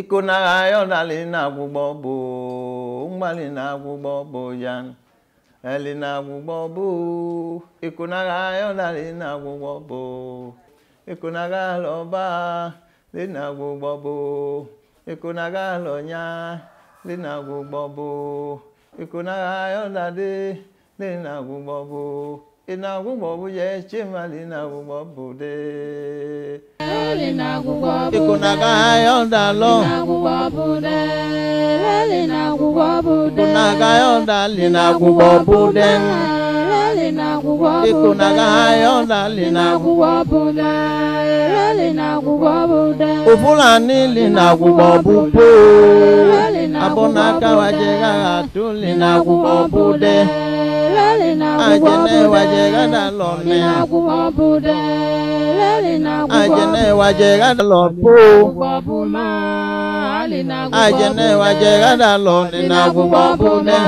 iko narayana linagwụgbọbụ mgbalinagwụgbọbụ ya elinagwụgbọbụ iko narayana linagwụgbọbụ iko naralọba linagwụgbọbụ iko naralọnya linagwụgbọbụ iko narayana dị linagwụgbọbụ inagumobuye chimali inagumobude ikunagayondalo kunagayondalinagubobuden ikunagayondalinagubobuden ufulani linagubobupo abonakawajegagatulinagubobude lele na agwụgwọ bụ de dị na agwụgwọ bụ de lele na agwụgwọ bụ ma ali na agwụgwọ bụ de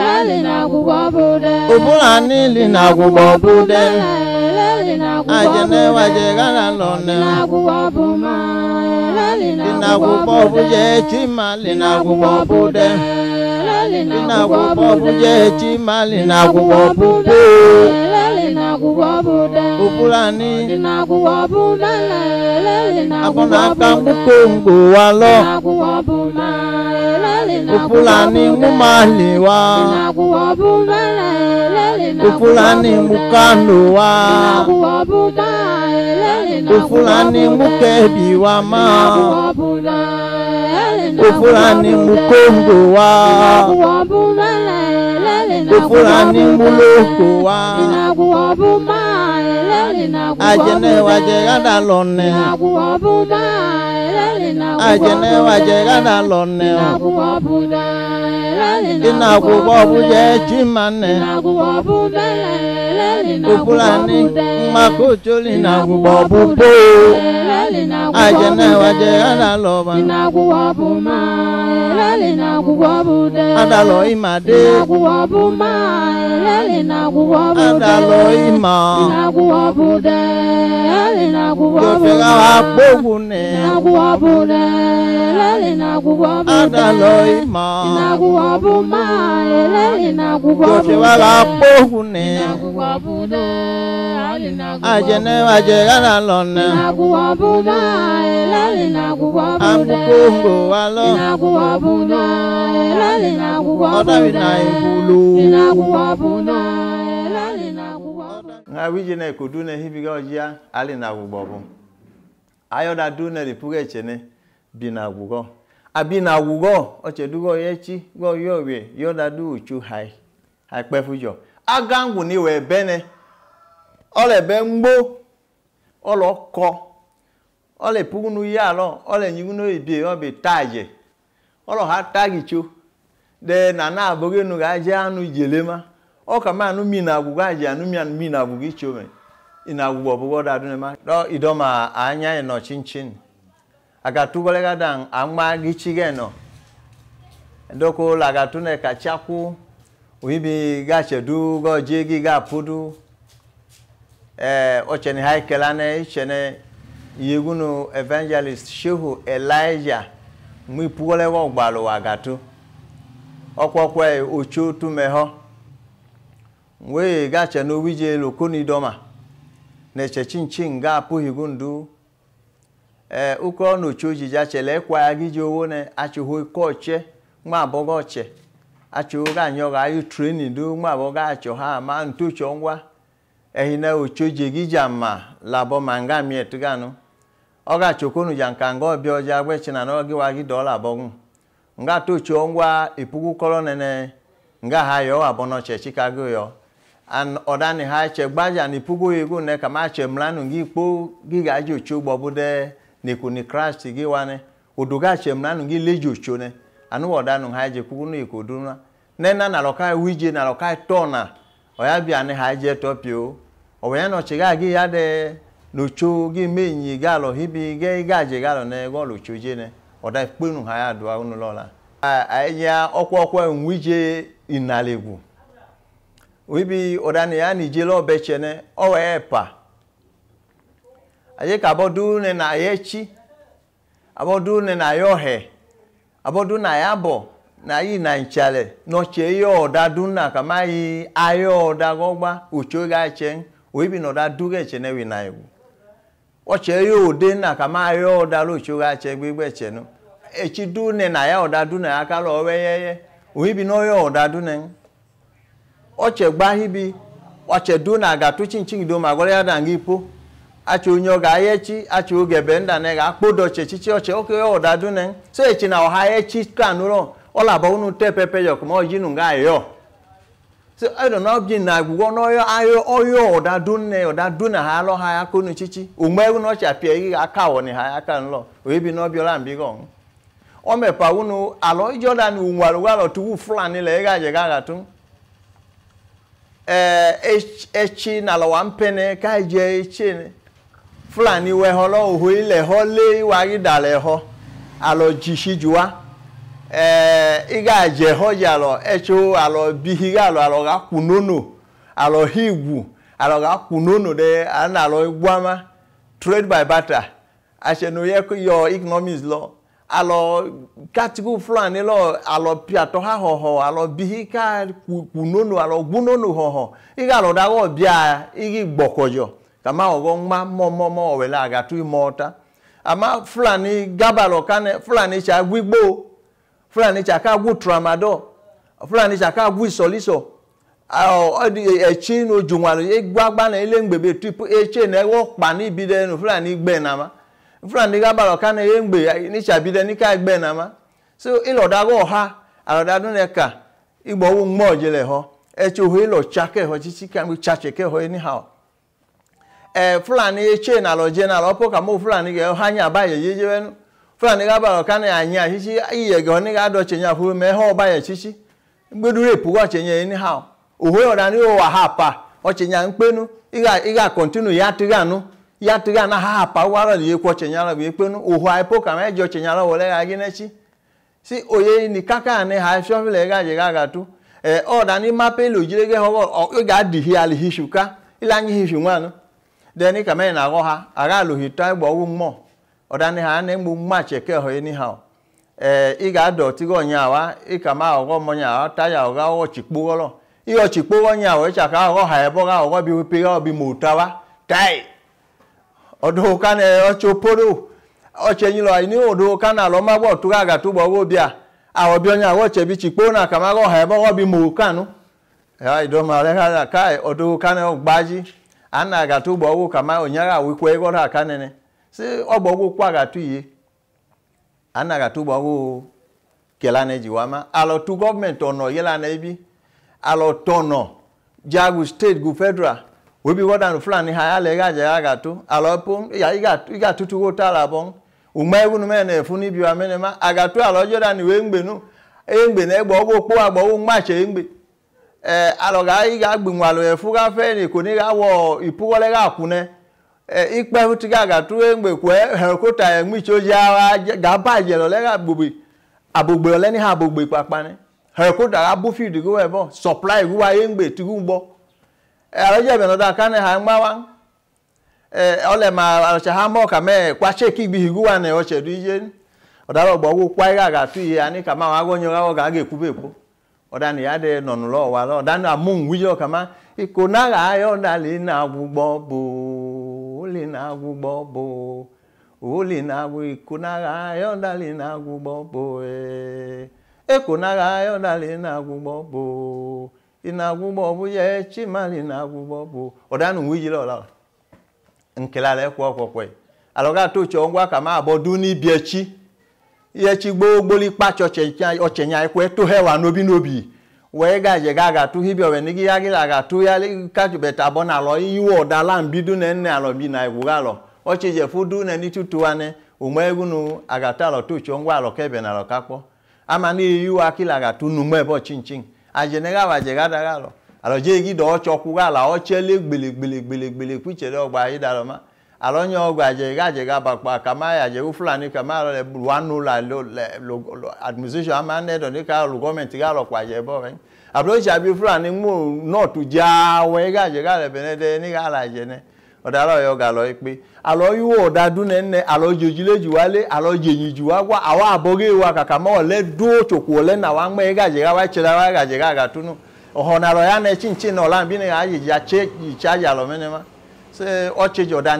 lele na agwụgwọ bụ Ubulani linakuwa buden Ajene waje gana lone Linakuwa buma Linakuwa buje chima Linakuwa buden Linakuwa buje chima Linakuwa buden Òfúlàní àfọ̀nàkà kúkó ń gbò wá lọ. Òfúlàní mú máa lè wá. Òfúlàní mú kánò wá. Òfúlàní mú kẹ́bì wá máa. Òfúlàní mú kóńgò wá. kò fúnra ní múlò kò wá. ìlàgùn ọ̀bùn máa ajene waje gada lone ajene waje gada lone inakubo buje chimane upulani makutuli nakubo bupo ajene waje gada loba adalo imade adalo ima wabude lali na kuwabude yofika wakpogune na kuwabude lali na kuwabude adalo ima na kuwabuma lali na kuwabude yofika wakpogune na kuwabude lali na kuwabude ajene wajegana lone na kuwabude lali na kuwabude amukongo walo na kuwabude lali na kuwabude ọdọ mi na ibulu na kuwabude. ha wijene ko dune hibiga ojia ali na agwugbo bụ ayoda dune ripuga echene bi na agwugbo abi na agwugbo ochedugo yechi go yowe da du uchu hai hai Aga agangwu ni we bene Ọla ebe mgbo ole ko ole pugunu ya lo ole nyiguno ibi obi taje ole ha tagicho de na na abogenu ga aje anu jelema Ọ ka ma anu mi na agugu aji anu mi anu mi na agugu ichi ome ina agugu obugo da adune ma do idoma anya eno chinchin aga tugole ga dan amma gichi ge no doko la ga tune ka chaku oyibi ga chedu go jegi ga pudu eh ocheni haikelane ichene yegunu evangelist shehu elijah mwipuole wo gbalo wagatu ọkwọkwe ocho tumeho wee gacha n'owije lokonidoma na-eche chinchi nga apụghịgo ndu ee ụka ọnụchi ojiji achele ịkwa ya gị ji owo na achụho koche nwa abọgọ oche achụho ga anyọ ga ayụ treni do nwa abọgọ achọ ha ma ntocho ngwa ehina ochoji gị ji ama labọ ma nga miet ọ ga-achokonu ja nka nga ọbịa ọja gbechina na ọgịwa gị dọla abọgwụ nga tocho ngwa ipugu e kọrọ nene nga ha yọ abọ n'ọchịchị kago yọ an odani ha che gbaja ni pugo igu ne kama che mlanu ngi po gi ga ju chu bo bude ni ku ni crash gi wane oduga che mlanu ngi le ju chu ne anu odanu ha je pugo ni ko duna ne na na lokai wije na lokai tona oya bi ani ha je topio o we no che ga gi ya de no chu gi me ni ga lo hi bi ge ga je ga lo ne go lo chu je ne oda pinu ha ya do unu lola a ya okwo okwo nwije inalegu wibi odani ya ni jelo bechene owe epa aye ka bodu ne na yechi abodu ne na yohe abodu na yabo na yi na nchale no che yo da dunna kama yi ayo da gogba ucho ga chen wibi no da duge chene wi na ibu oche yo de na kama ayo da lo ucho ga che gbegbe chenu echi du ne na ya oda du na aka lo we yeye wibi no yo oda du ne ọchẹ gbahibi ọchẹ do na aga to chinchin do ma gwara ya na nga ipo acha onye ọ ga-ayechi acha oge be nda na ga-akpọdo ọchẹ chichi ọchẹ oke ọda do na so echi na ọha ayechi kan ụlọ ọla bụ unu te pepe yọ kọma ọjị nụ nga ayọ so ẹdọ na ọbị na agwụgwọ na ọyọ ayọ ọyọ ọda do na ọda do na ha alọ ha ya kọnu chichi ogbe ewu na ọchẹ apịa ihe aka ọ na ha aka nlọ oyebi na ọbịa ọla mbigọ ọmọ ẹpa unu alọ ijọ da na unwarụ alọ tuwu fulani la ị ga-ajị ga-agatụ Eh, echi nalawa mpene kaije e ichini fulani weho lo ohu ile ho le iwa idale ho alo jishijua ee eh, iga je ho jalo echo alo bihiga alo alo ga kunono alo higwu alo ga kunono de ana alo igwama trade by barter achenu ye yo economics law alɔ katiku fulani lɔ alɔ piatɔ ha xɔxɔ alɔ bihi ka kunono alɔ gbunono xɔxɔ ike alɔ da wɔ bia ike gbɔkɔdzɔ kama wɔgɔ ŋma mɔmɔmɔ wɔwɛ la agatu mɔ ta ama fulani gaba Kane fulani tsa gbigbo fulani tsa ka gu tramadɔ fulani tsa ka gu isɔlisɔ ɔ e, etsi no dzomalo egbagba na ele ŋgbebe tu etsi na ewɔ kpa ni bi ɖe no fulani gbɛ na ma. mfulani ka balo kana ye ngbe ni chabide ni ka gbe na so ilo da go ha alo da dun eka igbo wo ngmo je le ho e cho ho ilo chake ho chichi ka mi chache ke ho ni ha e fulani ye che na lo je na lo po ka mo fulani ge ha nya ba ye ye je nu fulani ka balo kana anya chichi iye ge ni ka do che nya fu me ho ba ye chichi gbedu re pu wa che nya ni ha o ho yo da pa o che nya npenu iga iga continue ya tiganu ya tiga na ha pa wara li ekwo chenyala bi ekpe nu oho ai poka me jo chenyala wole ga ginechi si oye ni kaka ne ha sho le ga je ga tu e o da ni mape lo jire ge ho o ga di hi ali hishuka ila ni hi shuma no de ni kama na go ha aga lo hi ta gbo wu mo o da ni ha ne mu ma cheke ho ni ha e i ga do ti go nya wa i kama o go mo nya ta ya o ga o chipu golo i o chipu wo nya o cha ka o ha e bo ga o go bi pi ga o bi mu ta wa tai odukan e ochoporo ocheyinlo ai ni odukan alo mabo tugaga tubo wo bia awo bi onya wo chebi chipo na kamago he bo wo bi mu kanu ai do mare kana kai odukan o gbaji anaga tubo wo kama onyara wi ko ego na kanene si ogbo wo kwa ga tu ye anaga tubo wo kelane jiwama alo tu government ono yela na ibi alo tono jagu state gu federal webi warden fulani hayale gaje agatu alopo ya igatu igatutu wotala bon umegunu mene funi bi amene ma agatu alojo dani we ngbenu engbe na egbo ogbo po agbo wo ngmache engbe eh aloga iga gbinwu alo efu ga fe ni koni ga wo ipuwole ga kune eh ipe huti ga agatu engbe kwe herokota engmicho ya ga e baje e, e ga gbugbe abugbe go ebo supply go wa engbe tigun Eh, arɔjɛ bɛnɔ da kane ha ŋma wa ɔlɛ eh, ma arɔsɛ ha mɔ kame kpatse kigbi higu wa ne ɔsɛ du idze ɔdarɔ gbɔ wo kpa ega gatu yi ani kama wa gbɔ nyɔ awɔ gage ku be ko ɔdani ya de nɔnu lɔ wa lɔ ɔdani amu ŋu yɔ kama iko na ha yɔ da li na gbugbɔ bo li na gbugbɔ bo o li na gbu iko na ha yɔ da li na gbugbɔ bo ee eh, eko na ha yɔ da li na gbugbɔ bo. inagwụgbọ bụ ya chimali na-agwụgbọ bụ ọdanụ nwe ijiri ọla nkelala ekwe ọkwọkwe alọgata oche ngwa ka ma abọ du n'ibie chi ihe chi gboo gbolikpachi ọchịnya ekwe tụhewa n'obi n'obi wee gaje ga agatụ hibia owenigi ya gị agatụ ya kajubeta abọ na alọ iwe ọdala mbido na nne alọ bi na egwu alọ ọchị jefu du na nitutuwane ume egunu agata alọ tochi ngwa alọ kebe na alọ kakpọ ama na iyiwa akila agatụ n'ume ebe ọchinchin ajene ga baje ga da ga lo alo je gi do cho ku ga la o che le gbele gbele gbele gbele ku che le ogba yi da lo ma alo nyo ogba je ga je ga ba pa kama ya je u fulani kama le wa no la lo lo administration ama ne do ni ka lo government ga lo pa je bo ren ablo ja bi fulani mu not ja we ga je ga le bene de ni ọ̀dà aláwọ̀ ọ̀gá lọ pé alọ́ yíwọ̀ ọ̀dà dúnẹ̀ nẹ alọ́ jẹjìlẹ̀ jù wá lé alọ́ jẹyìn jù wá wá àwọn àbọ̀gẹ́ wa kàkà mọ́ ọ̀ lẹ́ dún òtòkù ọ̀lẹ́ nà wá mẹ́ gàjẹ́ wá tsẹ̀ lẹ́ wá gàjẹ́ wá gà túnú ọ̀họ̀ nà lọ́ yá nẹ chinchin nà ọ̀là bínú yà yìí tsẹ́ yìí tsẹ́ àjà lọ mẹ́nẹ́ ma ṣé ọ̀tsẹ̀ ọ̀dà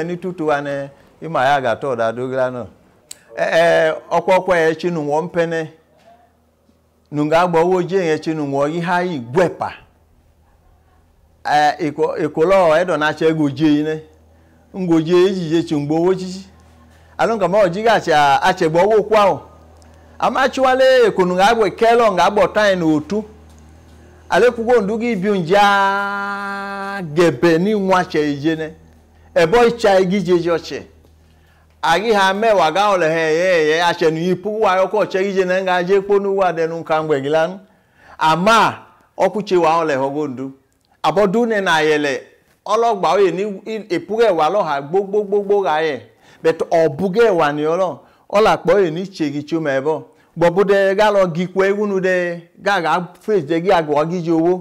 nìyànjú ìmọ̀ àyà àgàtọ̀ ọ̀dà dógra náà ọkwọkwa eh, eh, ya echi n'ụwa mpene ya nungagbawo jenye chinunwo iha igwepa ikolo eh, edo na cha ego jeine ngoje ejije chungbowo chichi alonga ma ojiga cha achegbowo kwao amachiwale ekonungagwe kelo ngagbo tain otu alekwugo ndugi ibunja gebe ni nwache ijene ebo icha igijeje ọchị. mewa agịgha olehe ye achena iyi puku ayọkọcha ije na ngaji ekponu uwe adịnụ nka mgbe gịlan ama ọkụchewa olehegondu abọdune na ayele ọlọgba oye epughe wa lọha gbogbogbogbo ghaye bet ọbụge wa ni ọlọ kpọ oye n'ichegi chuma ebe gbọbude galọ gikwe egunude gaga fezde gị agwa gị ji owo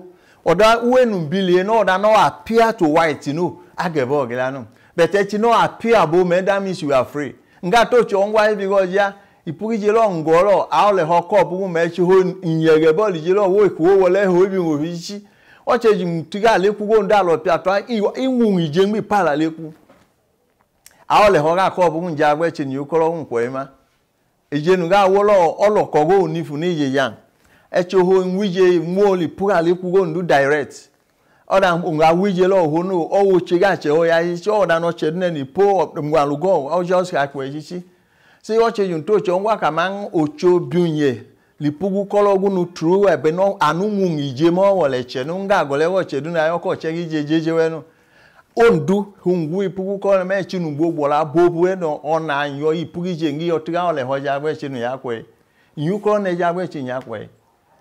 ọda uwenu bilie na ọda na apia to white no agebe ọgịlanụ But yet you know appearable, man, that means you are free. Nga to chongwa because ya ipuri jelo ngoro aole hoko bugu mechi ho inyege boli jelo wo ikuwo wole ho bi wo hichi. Oche jimtiga leku go ndalo pala leku. Aole hoga ko bugu njagwe chini ukoro ga wolo olokogo unifu ni yeyan. Echo ho nwije mwoli pura leku go ndu direct. ọ oda nga wijele ohunu owochiga ache oya ichi oda no chedne ni po mwalugo ojos akwe ichi si oche junto che ngwa kamang ocho biunye lipugu kologu nu true ebe no anu mungi je mo wole che nu nga gole wo che duna yoko che gi je je je wenu ondu hungu ipugu na me chi nu gbogbo la bobu eno ona yo ipugu je ngi otiga ole hoja gwe chi nu yakwe yuko ne jagwe chi nyakwe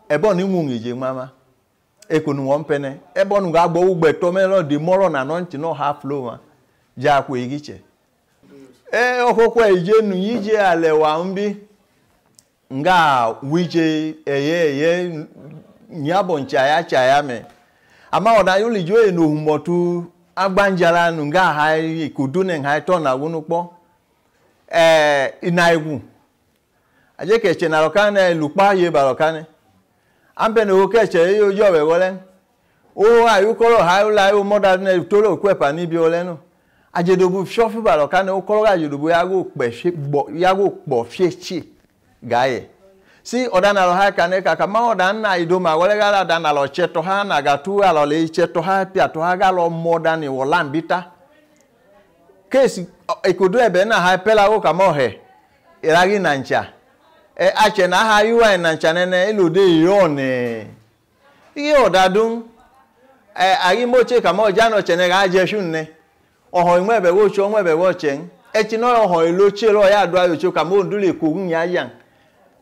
ebo ni mungi je mama ekonu wɔn pɛnɛ ɛbɔ nu gagbɔ wo gbɛtɔ mɛ lɔ de mɔrɔ na nɔ ŋuti nɔ ha flo ma dze akpo yi gitsɛ ee ɔkɔkɔ edze nu yi dze alɛ wa ŋu bi nga wi dze eye eye nyabɔ ntsaya tsaya mɛ ama ɔna yɔ lidzo yi e no humɔtu agbandzala nu nga ha yi kudu ne ha tɔ na wunu kpɔ ɛɛ e, ina yi gu kɛtsɛ na lɔ kan ne lukpa ye ba lɔ kan ne ambene wo kɛtsɛ ye wo dzɔ wɛwɔ lɛ wo ayi wokɔlɔ ha wo la wo mɔda ne to le oku ɛpa nibi wo lɛ no adzedobu fiɔfi ba lɔ kane wokɔlɔ ka adzedobu yago kpɛ fi gbɔ yago kpɔ fietsi gaayɛ si ɔdana lɔ ha kane kaka ma ɔdana na yi do ma wɔlɛ ka ɔdana lɔ tsɛtɔ ha na gatu alɔ le tsɛtɔ ha piatɔ ha galɔ mɔda ne wɔ lambita kesi ekodo ɛbɛ na ha pɛla wo kama ɔhɛ iragi nantsa e ache na ha iwa na nchanene ilude yone ihe odadun e eh, ari moche kama ojano chene ga je shunne oho inwe be wo cho nwe be wo chen echi no oho iloche lo ya do ayo cho kama ondule kogun ya yan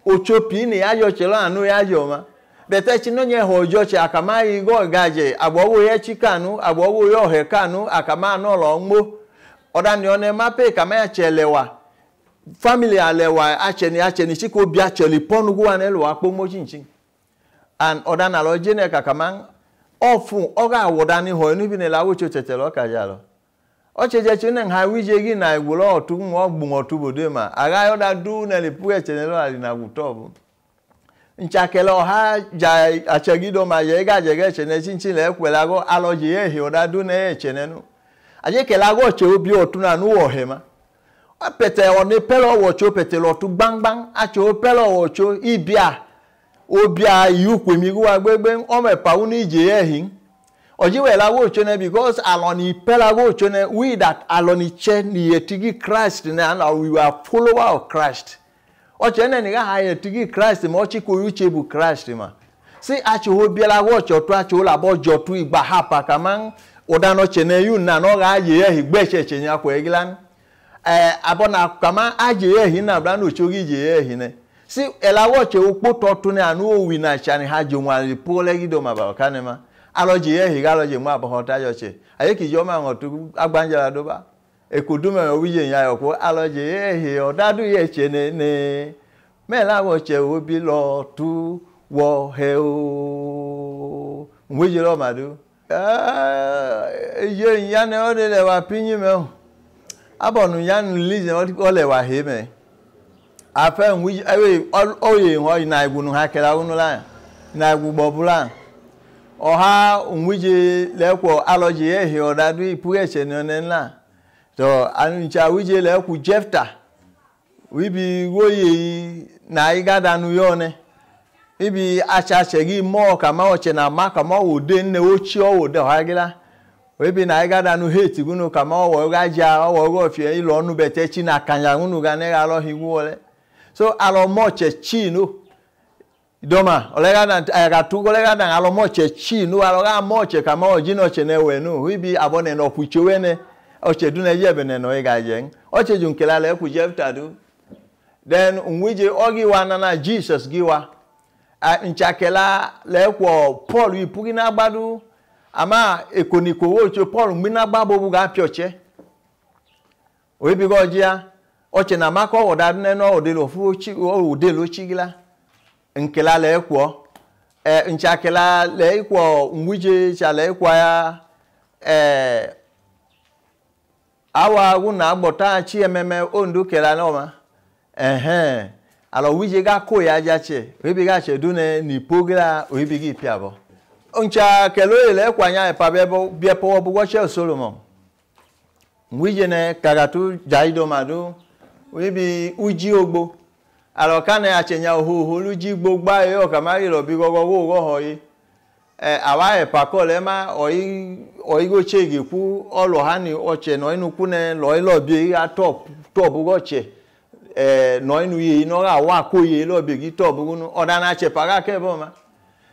ocho pi ni ayo chelo anu ya yo ma bẹ̀tẹ́ tí náà yẹ hàn ọjọ́ ṣe àkàmá igọ́ ìgajẹ̀ àgbọ̀wò yẹ chikanu àgbọ̀wò yẹ ọ̀hẹ̀kanu àkàmá náà lọ́ ń gbó ọ̀dà ni ọ̀nà ẹ̀ má pè kàmá ẹ̀ tsẹ̀ lẹ̀ wà family alewa acheni acheni chika obi acheli pɔnugu wa n'elu akpɔ mo chinchin and ɔdana lɔ jene kakaman ɔfun ɔga awɔdani hɔ enubi ne la awotso tete lɔ kadza lɔ ɔtsɛtsɛ tsi ne ha widze gi na egbolo ɔtu ŋu ɔgbun ɔtu bodo ma aga yɔda du ne li pu ɛtsɛ ne lɔ ali na wutɔ bu ntsakɛlɛ ɔha dza atsɛgi dɔ ma yɛ ega dze ge ɛtsɛ ne chinchin le ekpɛ la gɔ alɔdze ye ehe ɔda du ne ɛtsɛ ne nu adzekɛlɛ agɔ tse obi ɔtu na nu wɔ he ma apɛtɛ ɔne pɛlɛ ɔwɔtso pɛtɛ lɔtu gbangban atso pɛlɛ ɔwɔtso ibia obia yiwu kpemi wa gbegbe ɔmɛ pawu ni yɛ hin ɔdziwɛ la wo tso nɛ because alɔni pɛlɛ wo tso nɛ we that alɔni tsɛ ni yɛtigi christ nɛ and we are follower of christ ɔtsɛ nɛ nika ha yɛtigi christ ma ɔtsi koyu tse bu christ ma si atso obia la wo tso to la labɔ dzɔtu igba ha pa kama ɔdanɔ tsɛ nɛ yu nanɔ ha yɛ hin gbɛtsɛ tsɛ nya kɔ egilani. Eh, abona kama ajeya hina brano chogi jeya hina si elawoche ukpo to ne anu owi na chani ha je nwali e pole gido maba kanema aloje ye higa aloje mu abohota yoche aye ki joma ngotu agbanjara doba ekodume owiye nya yoko aloje ye he odadu ye che ne mela woche obi lo tu wo he o nwejiro madu eh ye nya ne ode le wa pinyi me o abọnụ ya nlije olewa ha ime afe oye oyi na igwu ha kera unula na igwu gbọbula ọha onwije lekwo alọji ehi ọdadu ipuheche nonenla to anụcha wije lekwu jefta wibi woye na igadanu ya one ibi achache gị mụọ kama oche na ma kama wode nne ochie owode ọha gịla ebi na ịga nu hate unu ka ma ọwọ ịga ja ọwọ ịga ofie ịlọ ọnụ bete chi na kanya unu ga na ịga alọghị iwu ole so alọmọche chi no Doma ọlẹga na agatu ọlẹga na alọmọche chi no alọga mọche ka ma ọjị na ọche na ewe no ibi abọ na na ọpụche we ne ọche du na ebe na na ịga je ọche ju nkele ala ekwu jefta du then nwije ọgịwa na na jisọs gịwa nchakela lekwo pọl ipu gị na agbado ama ekoniko oche pọl mgbe na agba gbogbu ga-apịa oche oebigo ọjị ya oche na amaka ọwụdarịne n'ọdịlụ ofu udelu ochigila nkela lee ekwo, ee nchakela lee ịkwọ mgbije chala ekwo ya ee awa agwụ na agbọta chi ememe ondu kela n'ọma ehe ala owije ga ko ya jache oebiga chedune na ipogila oebiga ipiabọ Uncha kelole le kwa nya e pa bebo bia po bu wache Solomon. Mwije ne karatu jaido madu wibi uji ogbo. Alo kane achenya ohoho luji gbogba e kamari lo bi gogo wo go hoyi. E. e awa e lema ko le oyi oyi go chege ku olo hani oche no inu ku lo ilo e bi a top top go che. E no inu ye ino ra ye lo bi gi top gunu odana che para ke ma.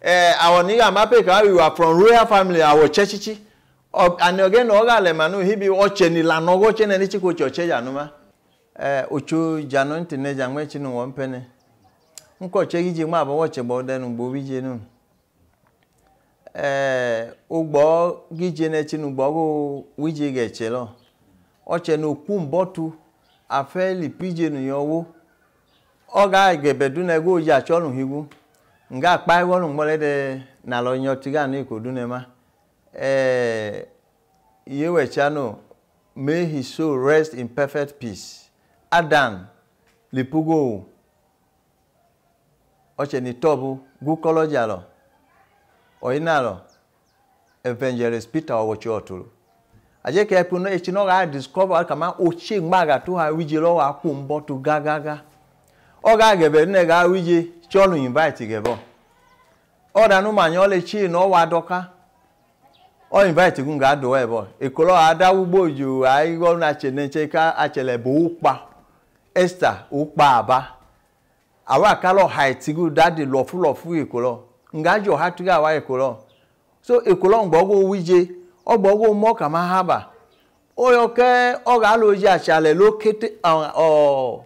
Eh, our nigga mapeka we were from royal family our chechichi and again oga lemanu hibi oche ni lanogo chene ni chiko choche januma eh, ocho janon tine jangwe chinu wampene nko chegi ji ma bo oche bo denu bo bije eh, nu eh ne gbo go ge oche nga kpa iwọlu ngbọle de nalọ tiga ni ikodu nema ee eh, yewe n'o, may his soul rest in perfect peace adam lipugo ọchẹ ni tọbu gukọlọjà lọ ọyìnà lọ evangelist peter ọwọchi ọtụrụ ajẹkẹ ẹpụ náà echi náà ọ ga discover kama ochie mgbagha tó ha wije lọwọ akwụ mbọtụ gagaga. Ọ oga gebe nne ga wije chọlụ invite gebe ọdanụ manya ọlechi na ọwa dọka ọ invite gun ga dọwa ebe ekolo adawugbo ju ayigo na chenenche ka achele bụ ụkpa esta ụkpa aba awa kalọ haitigu dadi lọfu lọfu ekolo nga jọ ha tuga awa ekolo so ekolo ọgwụ wije ọgbọgwọ mọ kama haba oyo ke ọ ga-alụ oji achalelo kete ọ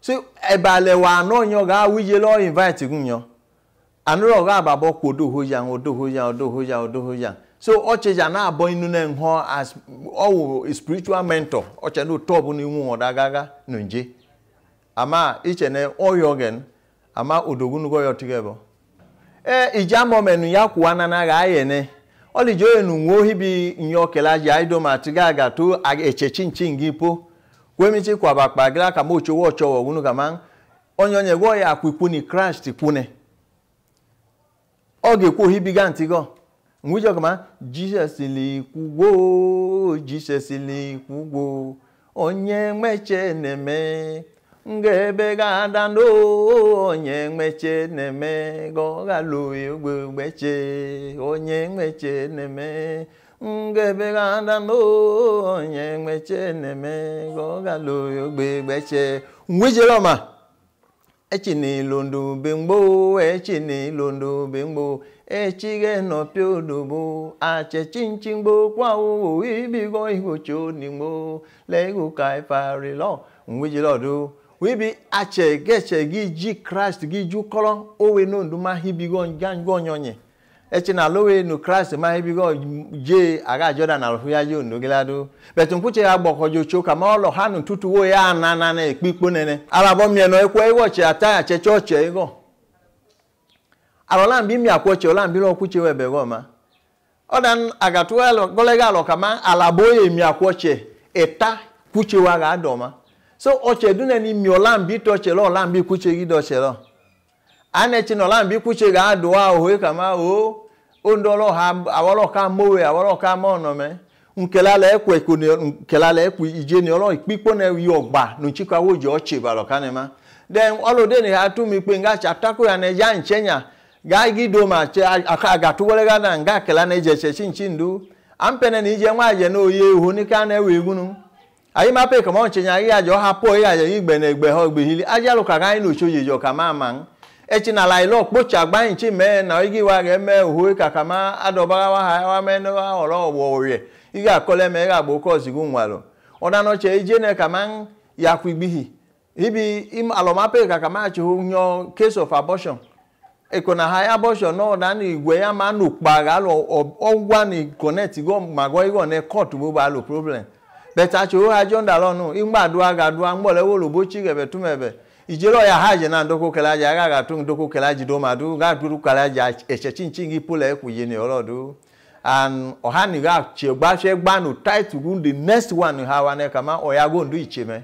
so ebale wa no nyo ga wije lo invite gun yo anuro ga babo ko ho ho ho so oche ja na abo inu na nho as owo spiritual mentor oche no top ni wu oda gaga no nje ama iche ne ama odogun go yo tigebo e ija ya kuwa na na ga ye ne jo enu wo hibi nyo kelaji to po wemichi kwa akpa gịla ka m ochowe ọchọwọ unu gama onye onye gwọ ya akwa ikpuni kraịst kpune ọ ga-ekwu ohibiga ntigo ngwijọgama jizọs likwugwo jizọs likwugwo onye nweche na-eme ebe ga-ada onye nweche na-eme ga ọ galo egbe gbeche onye nweche neme. ngeberandando nyengbeche neme gogalo yogbebeche ngwijeroma echini londo bengbo echini londo bengbo echige no piodobo ache chinchingbo kwa o ibigo igocho ningbo lego kai pare lo ngwijerodo wibi ache geche gi christ gi ju kolon owe no nduma hibigo njango nyonye echi na lowe nu christ ma hebi go je aga jordan alfu ya yo nu gladu betun kuche agbo ko jo choka ma lo hanu tutu wo ya na na na ekpipo nene ara bo mi eno ekwe iwo che ata ya che choche ego ara lan bi mi akwo che lan bi lo kuche webe go ma odan aga tuwa lo golega lo kama ala bo ye mi akwo che eta kuche wa ga do ma so oche dunen ni mi olan bi toche lo olan bi kuche gi do che lo so, anetsinɔla bikutse ga doa ohoe kama o wo ŋdɔ lɔ ha awɔ lɔ ka mowe awɔ lɔ ka mɔnɔ mɛ nkela le ekɔ eko ne nkela le ekɔ idze ne ɔlɔ ikpikpɔ ne yɔ gba nutsika wo dze ɔtse ka ne ma then ɔlɔde ha tu ikpe kpe nga tsa ya na ya nchenya nya ma tse agatu wɛrɛ ga na nga kela ne dze tse tsintsi ŋdu ampɛ ne ne dze ŋu ayɛ ne oye ho ne ka ne wi gunu ayi ma pe kama ɔtse nya eya dze ɔha pɔ eya dze yi gbɛnɛgbɛ hɔ gbehili adi alo kaka yi no tso dze lailo kpochi agbanyi chi mee na igi wa ga eme uhue ka kama adọbara ha wa mee na ghọrọ ọgbọ orie ị ga-akọle ma ga-agba oke ozigu nwalu ọdanọcha ijene kama yakwigbihi ibi alọmape ka kama achụhụ case of abortion na ha abortion na ọda na igwe ya ma na ukpaga alụ ọgwa na ikonet go magọ ịgọ na court gbogbo alụ problem betachi ụha jọndalọnụ ịgbadua gadua mgbọlewo olobochi gebe tumebe ijelo ya haje na ndoko kelaji agaga tu ndoko kelaji do madu ga duru kelaji eche chinchingi pole ku yene orodu and ohani ga chegba chegba no try to run the next one hawa ne kama oyago ndu icheme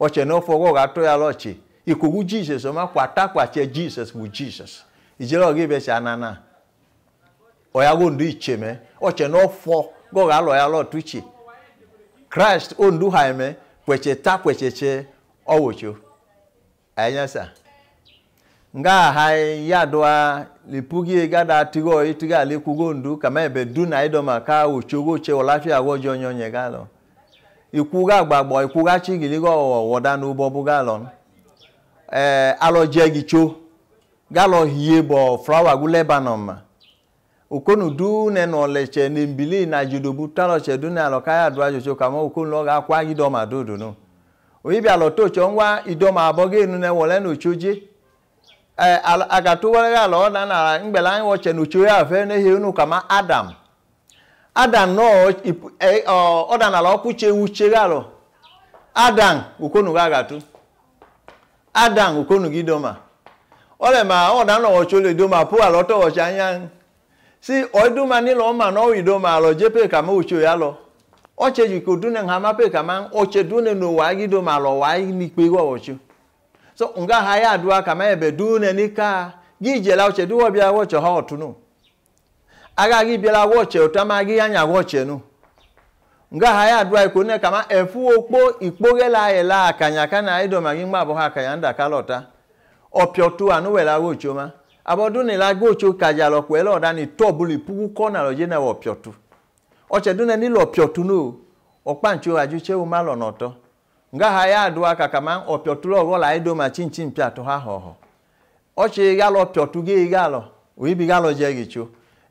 oche no fogo ga to ya loche ikugu jesus ma kwata kwache jesus with jesus ijelo gi be shanana oyago ndu icheme oche no fo go ga lo ya lo tuchi christ ondu haime kweche ta kwecheche owocho Aya sa. Nga hai yadwa lipugi ga da tigo itiga le kugondu kama ebe du na ido ma ka uchugo che olafia wo jonyo nye galo. Iku ga gbagbo iku ga chi gili go woda no bobu galo. Eh alo je gi cho. Galo hie bo flower gu Lebanon ma. Ukonu du ne no leche ni mbili na judo butalo che du na lo ka yadwa jojo kama ukonu lo ga kwa gi do ma do do no. oyibia lɔto tsɔ ŋua idɔma abɔ abọ gị enu na no tso eh, dzi ɛ agato wɔlɛ ga lɔ nana ŋgbɛla wɔ tsɛ no tso ya vɛ ne unu nu kama adam adam nɔ ɛ ɔ ɔdana lɔ ku tse adam wòkó gị ga agato adam wòkó nu gi dɔma ɔlɛ ma ɔdana wɔ tso le dɔma po alɔtɔ wɔ tse anya si ɔdoma ni lɔ ma nɔ wi dɔma alɔ dzepe kama wò tso ya lɔ. ọchẹ jùkọ dúnẹ nǹkan máa pè ká máa ọchẹ dúnẹ nù wá yìí dùn màlọ wá yìí ní ìpè wọ ọchọ so nga ha yà àdúrà ká máa ẹbẹ dúnẹ ní ká gí ìjẹlá ọchẹ dúwọ bí awọ ọchọ ha ọtún nù ara gí ìbílẹ awọ ọchẹ ọtọ máa gí yànyà awọ ọchẹ nù nga ha yà àdúrà ìkọ dúnẹ ká máa ẹfú okpó ìkpóge la yẹ la àkànyà kánà ayé dùn màá yín gbà bọ ha àkànyà ń dàkà lọta ọ̀pì ọ̀tún wà n ọchẹ dun ẹni lọ pìọtu nù ọpàǹtsọ àjùtsẹ wo má lọ nọtọ nga ha ya do akaka ma ọpìọtu lọ wọlọ ayé dòmà chinchin pìàtọ ha họ họ ọchẹ yalọ pìọtu géè yalọ òye bi yalọ jẹ gẹtsọ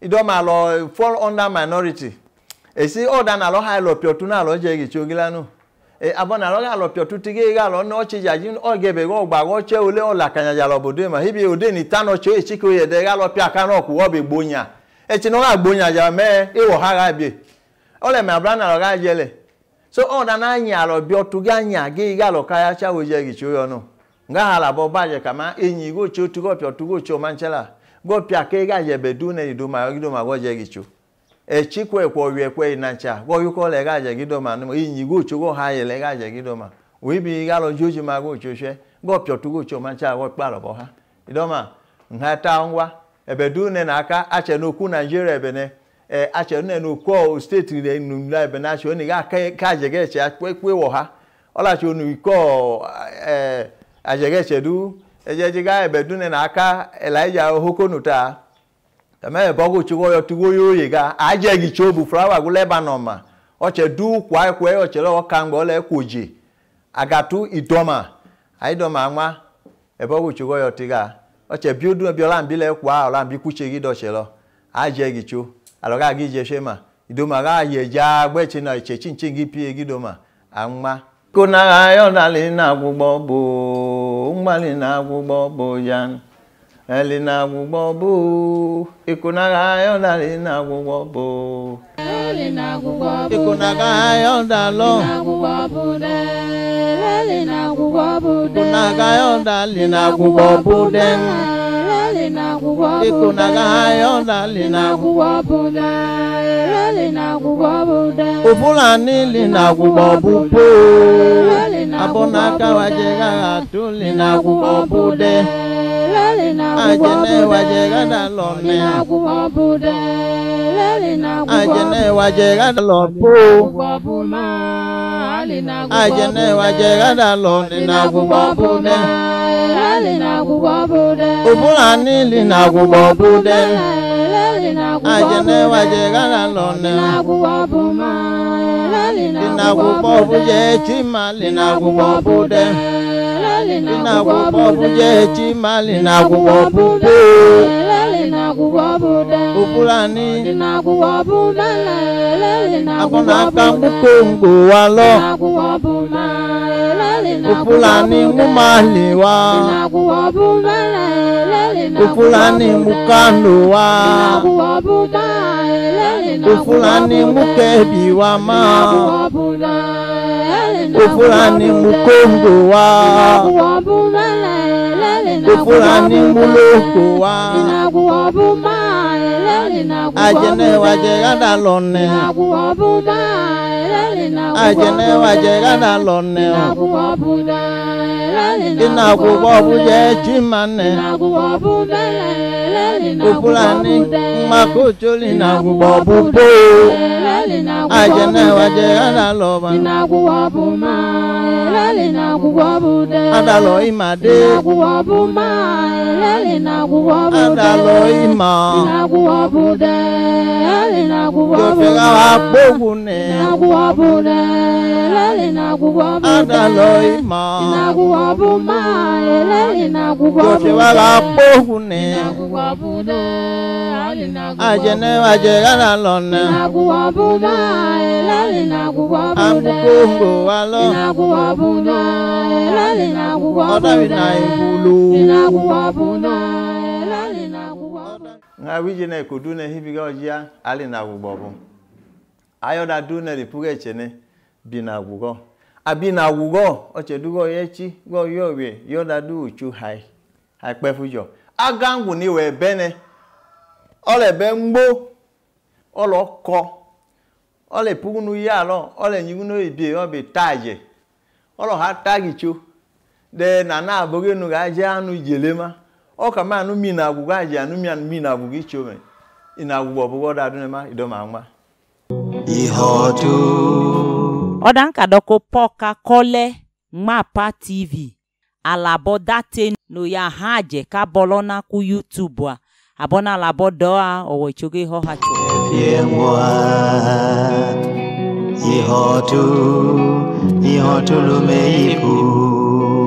ìdọ́mà lọ fall under minority èsì ọ̀dà nà lọ ha lọ pìọtu nà lọ jẹ gẹtsọ gíl e abɔnà lɔ yàlɔ pɛtu tigi yàlɔ ɔnà ɔtsi dzadzi ɔgɛbɛ ɔgba ɔtsɛ wòle ɔlàkànyàdzalɔ bòdò yi e ma hibi òdè ni tánɔ tso etsike e yɛ dɛ yàlɔ pɛ akanɔ kò ɔbɛ gbonya echi na ọ ga-agbonye mee ịwọ ha gabie ole ma abra na ọga jele so ọ da na anya aro bi otu ga anya gi ga lo kaya cha wo je gi chi yo no nga hala bo ba je kama enyi go chi otu go pio otu go chi o manchela go pia ke ga je be du na idu ma gi do ma go je gi chu e chi kwe kwo wi kwe na cha go yu ko le ga je gi do ma no enyi go chu go ha ye le ga je gi do ma wi bi ga lo joji ma go chu she go pio otu go chi o manchela go pa lo bo ha idoma nga ta ngwa ebedu ne na aka ache na okwu naijiria ebene e ache e, e ne na okwu steeti ne nula ebene ache oni ga ka ajege eche akpekpe wo ha ola che onu iko e ajege eche du ejeje ga ebedu ne na elija ohokonu ta eme bogo chigo yo tigo yo ye ga ajegi chobu flower go lebanon ma oche du kwa kwa oche lo kangbo le koje agatu idoma aidoma anwa ebogo chigo yo tiga ɔtsɛ biodu bi ɔlan bi lɛ kua ɔlan bi kutse gi dɔtsɛ lɔ adze gitso alo ka gi dze se ma idoma ka yɛ dza gbɛtsi na etse tsintsi gi pie gi doma aŋma. kona ayɔna lina gbugbɔ boo ŋma lina gbugbɔ boo yan elina gbugbɔ boo ikona ayɔna lina gbugbɔ boo ikunaga yondalo ikunaga yonda linakubo bude ikunaga yonda linakubo bude linakubo bude ufulani linakubo bubu abonaka wajega tu linakubo bude leli na akwụkwọ bụ dị na akwụkwọ bụ dị leli na akwụkwọ bụ ma ali na akwụkwọ bụ dị na akwụkwọ bụ Obulani na gubo aje Ajene waje gara lone. Na gubo buma. Na gubo buje chima na gubo bude. Na gubo buje chima na gubo bude. Obulani na gubo bude. Abona kangu kongo walo. Obulani ngumali wa. Ufulani mukando wa Ufulani mukebi wa ma Ufulani mukongo wa Ufulani muloko wa ajene waje gada lone ajene waje gada lone ina akwụkwọ ọbụja echi mane upulani mmaka ocholi na akwụkwọ ọbụbo ajene waje gada lọba adalọ imade adalọ ima. abúdá lẹ́yìn àgùbọ̀ bọ̀. Gòfin àwọn agbóhùn ní. Ìnàgùbọ̀ abúdá lẹ́yìn àgùbọ̀ bọ̀. Àdàlọ́ ìmọ̀. Ìnàgùbọ̀ bọ̀ máa lẹ́yìn àgùbọ̀ bọ̀. Gòfin àwọn agbóhùn ní. Ìnàgùbọ̀ abúdá lẹ́yìn àgùbọ̀ bọ̀. Àjẹnẹ́ àjẹgára lọ́nà. Ìnàgùbọ̀ abúdá lẹ́yìn àgùbọ̀ bọ̀. Àmukóńgò wa lọ. Ìnàgùbọ̀ abúdá lẹ́yìn àgùbọ̀ bọ̀. Ọ̀dà mi nà ìwúlò. Ìnàgùbọ̀ abúdá nga wijine ko dune hibiga ojia ali na agwugbo bụ ayoda dune ripuga echene bi na agwugbo abi na agwugbo ochedugo yechi go yowe da du uchu hai hai pefujo agangwu ni we bene ole be mgbo ole ko ole pugunu ya lo ole nyigunu ibie obi taje ole ha tagichu de na na abogenu ga aje anu jelema ọ ka ma anụ mmiri na agwụgwa anyị ji anụ mmiri na agwụgwa iche ome ị na agwụgwa ọbụgwọ dadụ nema idoma nwa ihe ọdụ ọda nkadoko pọka kọle mapa tv alabọ date no ya ha je ka bọlọ na ku Yutubu a abọ na alabọ dọọ a ọwọ ichoge ihe ọha chọ ihe ọdụ ihe ọdụ lome ibu